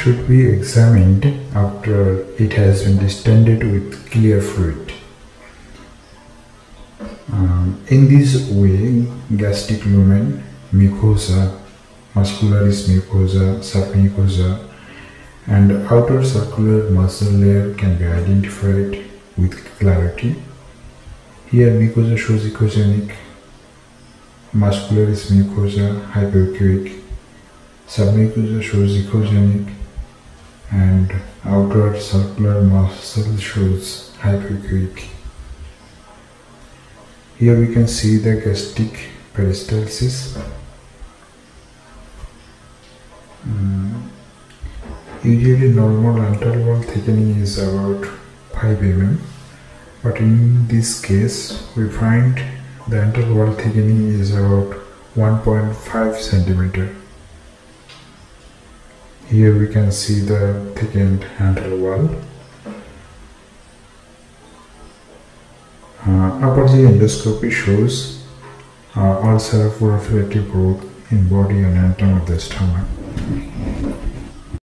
should be examined after it has been distended with clear fluid. Um, in this way, gastric lumen, mucosa, muscularis mucosa, submucosa, and outer circular muscle layer can be identified with clarity. Here mucosa shows echogenic, muscularis mucosa hypoechoic, submucosa shows echogenic, and outer circular muscle shows hypoechoic. Here we can see the gastric peristalsis. Mm. Usually normal antral wall thickening is about 5 mm but in this case we find the antral wall thickening is about 1.5 centimeter. Here we can see the thickened antral wall. Uh, G endoscopy shows uh, ulcer proliferative growth in body and antrum of the stomach.